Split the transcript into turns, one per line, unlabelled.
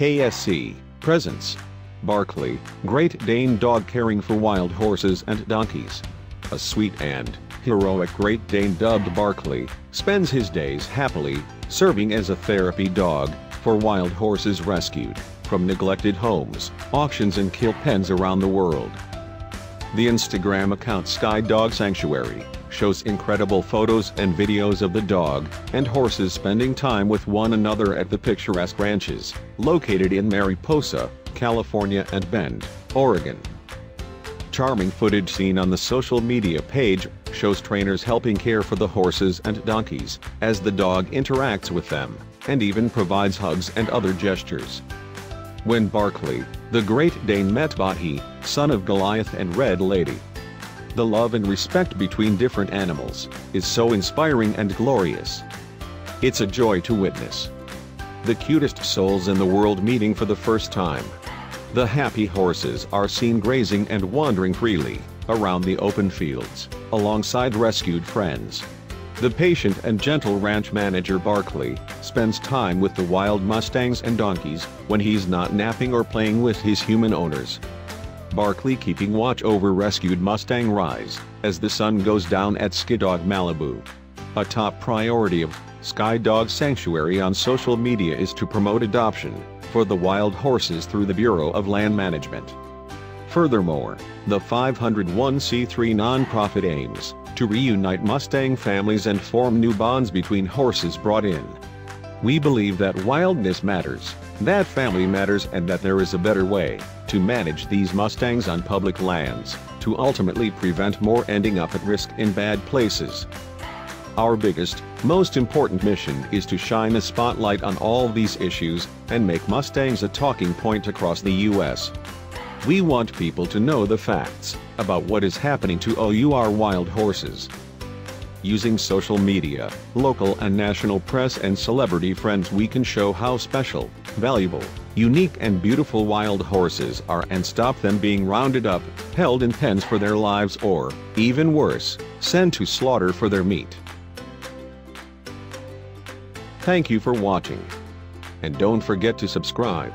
KSC Presence, Barkley, Great Dane dog caring for wild horses and donkeys. A sweet and heroic Great Dane dubbed Barkley spends his days happily serving as a therapy dog for wild horses rescued from neglected homes, auctions and kill pens around the world. The Instagram account Sky Dog Sanctuary shows incredible photos and videos of the dog and horses spending time with one another at the picturesque ranches located in Mariposa, California and Bend, Oregon. Charming footage seen on the social media page shows trainers helping care for the horses and donkeys as the dog interacts with them and even provides hugs and other gestures. When Barkley, the Great Dane met Bahi, son of Goliath and Red Lady. The love and respect between different animals is so inspiring and glorious. It's a joy to witness. The cutest souls in the world meeting for the first time. The happy horses are seen grazing and wandering freely around the open fields, alongside rescued friends. The patient and gentle ranch manager Barkley spends time with the wild mustangs and donkeys when he's not napping or playing with his human owners. Barkley keeping watch over rescued Mustang Rise as the sun goes down at Skydog Malibu. A top priority of Sky Dog Sanctuary on social media is to promote adoption for the wild horses through the Bureau of Land Management. Furthermore, the 501c3 nonprofit aims to reunite Mustang families and form new bonds between horses brought in. We believe that wildness matters, that family matters and that there is a better way to manage these Mustangs on public lands, to ultimately prevent more ending up at risk in bad places. Our biggest, most important mission is to shine a spotlight on all these issues and make Mustangs a talking point across the U.S. We want people to know the facts about what is happening to OUR wild horses. Using social media, local and national press and celebrity friends we can show how special, valuable, unique and beautiful wild horses are and stop them being rounded up, held in pens for their lives or, even worse, sent to slaughter for their meat. Thank you for watching. And don't forget to subscribe.